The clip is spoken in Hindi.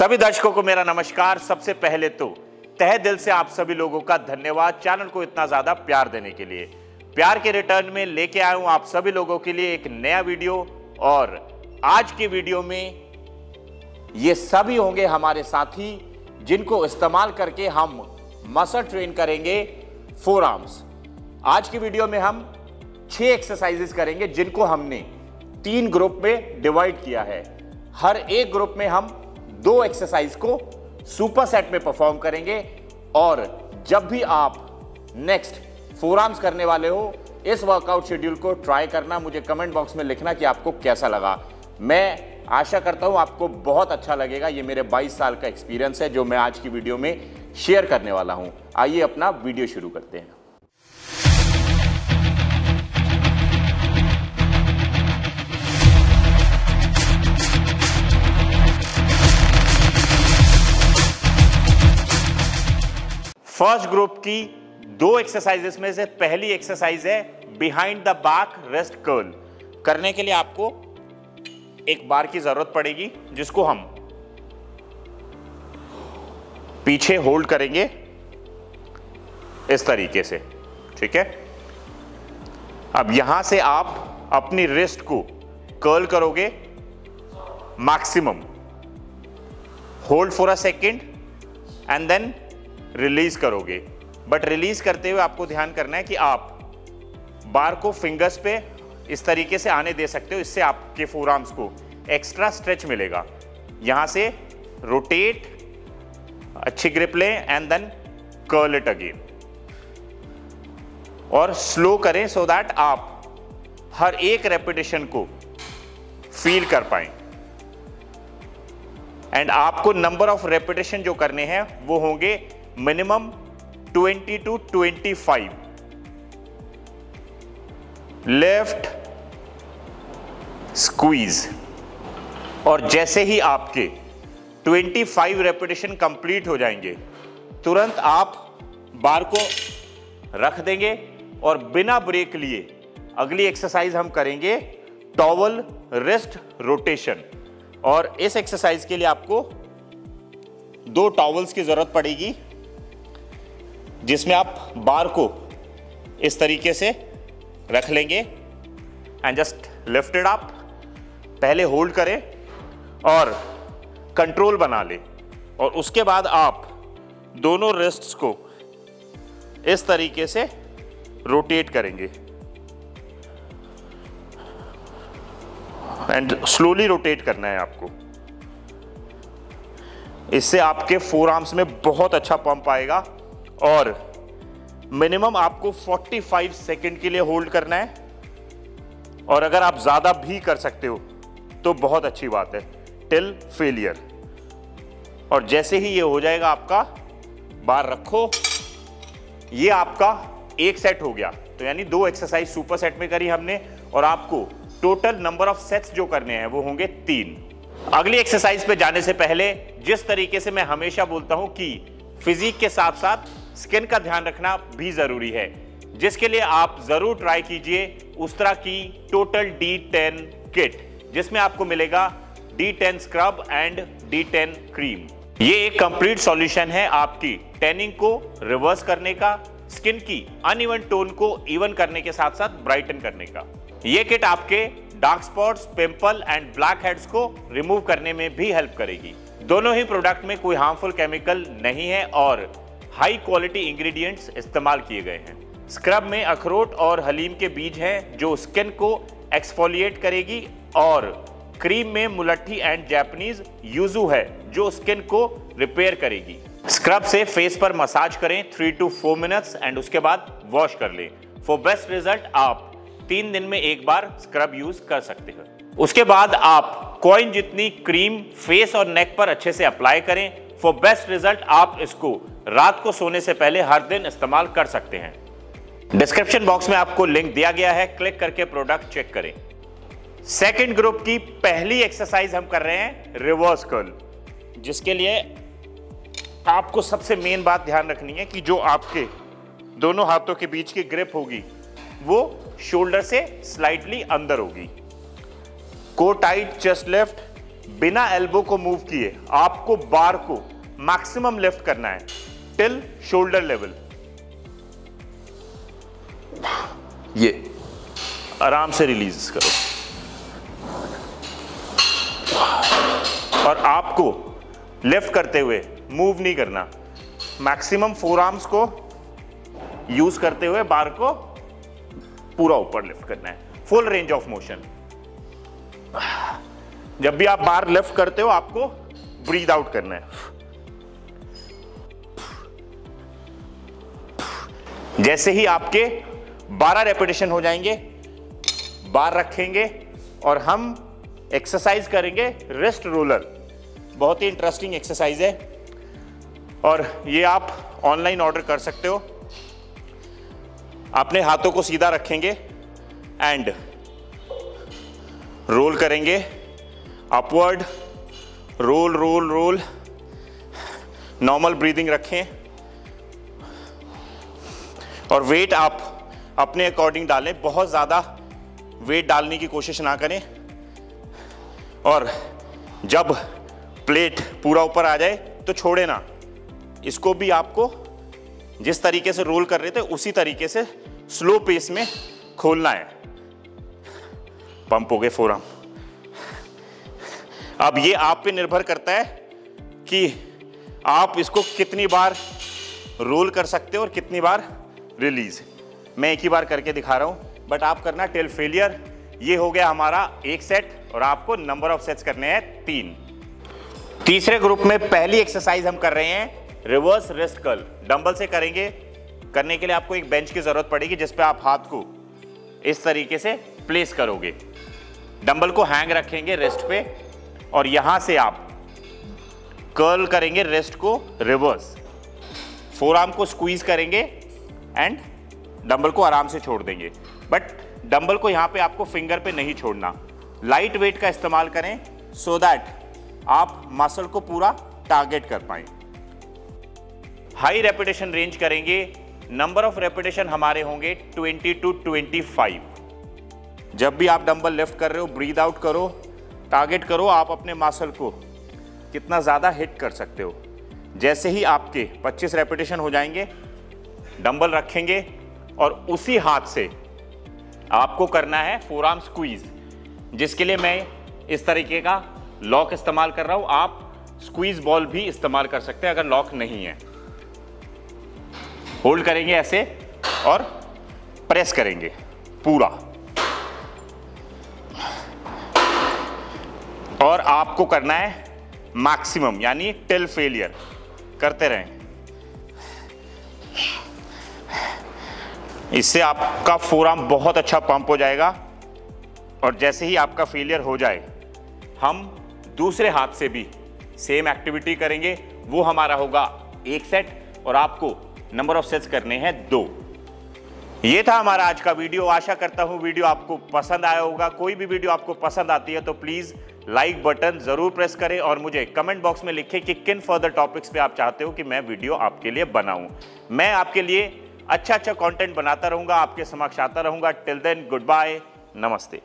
सभी दर्शकों को मेरा नमस्कार। सबसे पहले तो तह दिल से आप सभी लोगों का धन्यवाद चैनल को इतना ज़्यादा प्यार देने के लिए। प्यार के रिटर्न में लेके आया हूँ आप सभी लोगों के लिए एक नया वीडियो और आज के वीडियो में ये सभी होंगे हमारे साथी जिनको इस्तेमाल करके हम मसल ट्रेन करेंगे फोर आर्म्स आज की वीडियो में हम छह एक्सरसाइजेस करेंगे जिनको हमने तीन ग्रुप में डिवाइड किया है। हर एक ग्रुप में हम दो एक्सरसाइज को सुपर सेट में परफॉर्म करेंगे और जब भी आप नेक्स्ट फोर आर्म्स करने वाले हो, इस वर्कआउट शेड्यूल को ट्राई करना, मुझे कमेंट बॉक्स में लिखना कि आपको कैसा लगा। मैं आशा करता हूँ आपको बहुत अच्छा लगेगा। ये मेरे 22 साल का एक्सपीरियंस है, जो मैं आज की वीडियो में शेयर करने वाला हूँ। आइए अपना वीडियो शुरू करते हैं। फ़र्स्ट ग्रुप की दो एक्सरसाइजेस में से पहली एक्सरसाइज है behind the back wrist curl करने के लिए आपको एक बार की ज़रूरत पड़ेगी, जिसको हम पीछे होल्ड करेंगे इस तरीके से, ठीक है? अब यहाँ से आप अपनी रिस्ट को कर्ल करोगे maximum hold for a second and then release करोगे। बट रिलीज़ करते हुए आपको ध्यान करना है कि आप बार को फिंगर्स पे इस तरीके से आने दे सकते हो, इससे आपके फोर आर्म्स को एक्स्ट्रा स्ट्रेच मिलेगा। यहाँ से रोटेट, अच्छी ग्रिप लें and then curl it again और स्लो करें सो so दैट आप हर एक रेपिटेशन को फील कर पाए। एंड आपको नंबर ऑफ़ रेपिटेशन जो करने हैं, वो होंगे मिनिमम 20 टू 25 लेफ़्ट स्क्वीज। और जैसे ही आपके 25 रेपिटेशन कंप्लीट हो जाएँगे, तुरंत आप बार को रख देंगे और बिना ब्रेक लिए अगली एक्सरसाइज हम करेंगे टॉवल रेस्ट रोटेशन और इस एक्सरसाइज के लिए आपको दो टॉवल्स की ज़रूरत पड़ेगी। जिसमें आप बार को इस तरीके से रख लेंगे एंड जस्ट लिफ्टेड आप पहले होल्ड करें और कंट्रोल बना ले। और उसके बाद आप दोनों रिस्ट्स को इस तरीके से रोटेट करेंगे। एंड स्लोली रोटेट करना है आपको। इससे आपके फोर आर्म्स में बहुत अच्छा पंप आएगा। और मिनिमम आपको 45 सेकंड के लिए होल्ड करना है। और अगर आप ज़्यादा भी कर सकते हो तो बहुत अच्छी बात है। टिल फेलियर और जैसे ही ये हो जाएगा आपका, बार रखो। ये आपका एक सेट हो गया। तो यानी दो एक्सरसाइज सुपर सेट में करी हमने, और आपको टोटल नंबर ऑफ़ सेट्स जो करने हैं, वो होंगे तीन। अगली एक्सरसाइज पे जाने से पहले, जिस तरीके से मैं हमेशा बोलता हूँ कि फिजिक के साथ साथ स्किन का ध्यान रखना भी ज़रूरी है। जिसके लिए आप ज़रूर ट्राई कीजिए उस तरह की टोटल डी टेन किट जिसमें आपको मिलेगा D ten scrub and D ten cream ये एक कंप्लीट सॉल्यूशन है आपकी टैनिंग को रिवर्स करने का स्किन की अनइवन टोन को इवन करने के साथ साथ ब्राइटन करने का। ये किट आपके dark spots pimple and blackheads को रिमूव करने में भी हेल्प करेगी। दोनों ही प्रोडक्ट में कोई हार्मफुल केमिकल नहीं है और हाई क्वालिटी इंग्रेडिएंट्स इस्तेमाल किए गए हैं। स्क्रब में अखरोट और हलीम के बीज हैं, जो स्किन को एक्सफोलिएट करेगी और क्रीम में मुलट्ठी एंड जैपनीज यूजू है, जो स्किन को रिपेयर करेगी। स्क्रब से फेस पर मसाज करें three two four minutes and उसके बाद वॉश कर लें। फॉर बेस्ट रिज़ल्ट आप तीन दिन में एक बार स्क्रब यूज़ कर सकते हैं। उसके बाद आप कॉइन जितनी क्रीम फेस और नेक पर अच्छे से अप्लाई करें। फॉर बेस्ट रिज़ल्ट आप इसको रात को सोने से पहले हर दिन इस्तेमाल कर सकते हैं। डिस्क्रिप्शन बॉक्स में आपको लिंक दिया गया है। क्लिक करके प्रोडक्ट चेक करें। सेकेंड ग्रुप की पहली एक्सरसाइज हम कर रहे हैं रिवर्स कर्ल जिसके लिए आपको सबसे मेन बात ध्यान रखनी है कि जो आपके दोनों हाथों के बीच की ग्रिप होगी, वो शोल्डर से स्लाइटली अंदर होगी। को टाइट चेस्ट लेफ़्ट बिना एल्बो को मूव किए आपको बार को मैक्सिमम लिफ्ट करना है टिल शोल्डर लेवल ये। आराम से रिलीज़ करो। और आपको लिफ्ट करते हुए मूव नहीं करना। मैक्सिमम फोर आर्म्स को यूज़ करते हुए बार को पूरा ऊपर लिफ्ट करना है। फुल रेंज ऑफ़ मोशन जब भी आप बार लेफ़्ट करते हो, आपको ब्रीद आउट करना है। जैसे ही आपके 12 रेपिटेशन हो जाएँगे बार रखेंगे और हम एक्सरसाइज करेंगे रेस्ट रोलर बहुत ही इंटरेस्टिंग एक्सरसाइज है। और ये आप ऑनलाइन ऑर्डर कर सकते हो। अपने हाथों को सीधा रखेंगे एंड रोल करेंगे। Upward roll roll roll normal breathing रखें, और वेट आप अपने अकॉर्डिंग डालें, बहुत ज़्यादा वेट डालने की कोशिश ना करें, और जब प्लेट पूरा ऊपर आ जाए तो छोड़े ना। इसको भी आपको जिस तरीके से रोल कर रहे थे, उसी तरीके से स्लो पेस में खोलना है। पंप हो गए फोरम अब ये आप पे निर्भर करता है कि आप इसको कितनी बार रोल कर सकते हो और कितनी बार रिलीज़। मैं एक ही बार करके दिखा रहा हूँ बट आप करना टेल फेलियर। ये हो गया हमारा एक सेट और आपको नंबर ऑफ़ सेट्स करने हैं तीन। तीसरे ग्रुप में पहली एक्सरसाइज हम कर रहे हैं रिवर्स रिस्ट कर्ल डंबल से करेंगे। करने के लिए आपको एक बेंच की ज़रूरत पड़ेगी जिस पे आप हाथ को इस तरीके से प्लेस करोगे। डंबल को हैंग रखेंगे रेस्ट पे। और यहाँ से आप कर्ल करेंगे रेस्ट को रिवर्स फोर आर्म को स्क्वीज करेंगे एंड डंबल को आराम से छोड़ देंगे. बट डंबल को यहाँ पे आपको फिंगर पे नहीं छोड़ना. लाइट वेट का इस्तेमाल करें सो so दैट आप मसल को पूरा टारगेट कर पाए. हाई रेपिटेशन रेंज करेंगे. नंबर ऑफ़ रेपिटेशन हमारे होंगे 20 टू 25 जब भी आप डंबल लिफ्ट कर रहे हो ब्रीद आउट करो. टारगेट करो आप अपने मासल को। कितना ज़्यादा हिट कर सकते हो। जैसे ही आपके 25 रेपिटेशन हो जाएँगे डंबल रखेंगे और उसी हाथ से आपको करना है फोर आर्म स्क्वीज जिसके लिए मैं इस तरीके का लॉक इस्तेमाल कर रहा हूँ। आप स्क्वीज बॉल भी इस्तेमाल कर सकते हैं, अगर लॉक नहीं है। होल्ड करेंगे ऐसे और प्रेस करेंगे पूरा। और आपको करना है मैक्सिमम यानी टिल फेलियर करते रहें। इससे आपका फोराम बहुत अच्छा पंप हो जाएगा और जैसे ही आपका फेलियर हो जाए, हम दूसरे हाथ से भी सेम एक्टिविटी करेंगे। वो हमारा होगा एक सेट और आपको नंबर ऑफ़ सेट्स करने हैं दो। ये था हमारा आज का वीडियो आशा करता हूँ वीडियो आपको पसंद आया होगा। कोई भी वीडियो आपको पसंद आती है तो प्लीज़ लाइक बटन ज़रूर प्रेस करें और मुझे कमेंट बॉक्स में लिखें कि किन फर्दर टॉपिक्स पे आप चाहते हो कि मैं वीडियो आपके लिए बनाऊँ। मैं आपके लिए अच्छा अच्छा कंटेंट बनाता रहूँगा, आपके समक्ष आता रहूँगा। टिल देन गुड बाय नमस्ते।